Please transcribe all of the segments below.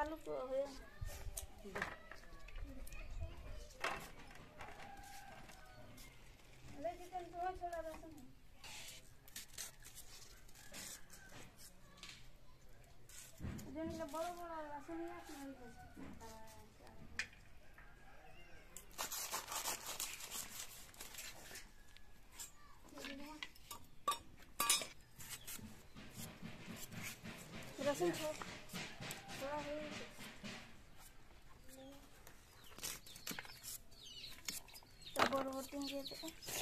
आलू को है ले चिकन तो छोड़ा रसम lo puedo volar las unidades Gracias. Gracias.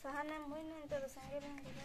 Sejáhanem bunun terus akhirnya.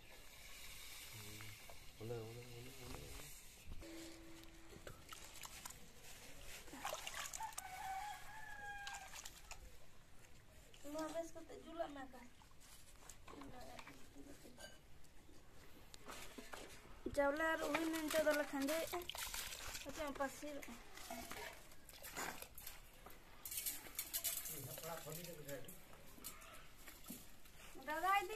Hola, hola, hola, hola. Te jură mea că... Jaular, pasir. Dada, ai de?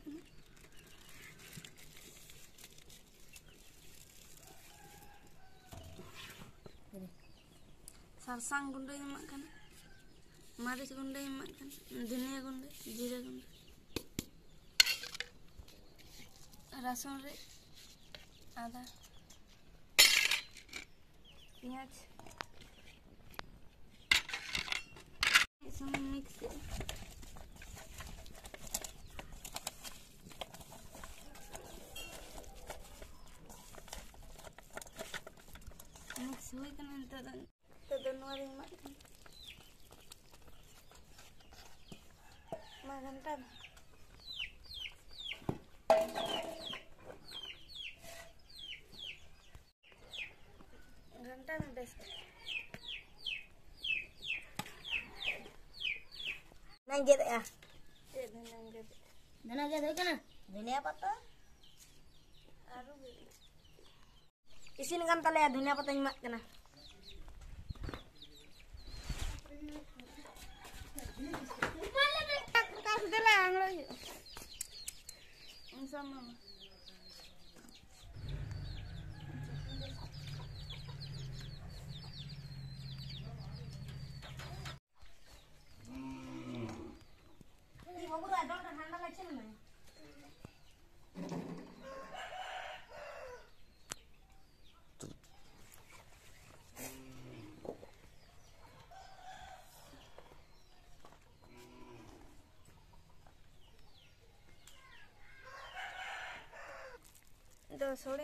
ᱥᱟᱥᱟᱝ ᱜᱩᱸᱰᱟᱹᱧ ᱮᱢᱟᱜ ᱠᱟᱱᱟ ᱢᱟᱹᱨᱤᱪ ᱜᱩᱸᱰᱟᱹᱧ ᱮᱢᱟᱜ ᱠᱟᱱᱟ ᱫᱷᱩᱱᱤᱭᱟᱹ ᱜᱩᱸᱰᱟᱹ ᱡᱤᱨᱟᱹ ᱜᱩᱸᱰᱟᱹ ᱨᱟᱥᱩᱱ ᱨᱮ ᱟᱫᱟ ᱯᱮᱸᱭᱟᱡᱽ ᱢᱤᱫ ᱥᱚᱸᱜᱮ ᱢᱤᱠᱥ ᱠᱮᱫᱟ ᱢᱤᱠᱥ ᱦᱩᱭ ᱠᱟᱱᱟ ᱱᱤᱛᱚᱜ ᱫᱚ Februari makan makan best. Nanggit ya? Iya, nanggit nanggit ya, kan? Dunia apa tuh? Isin kan tali ya? Dunia apa tanya mak kena. sobre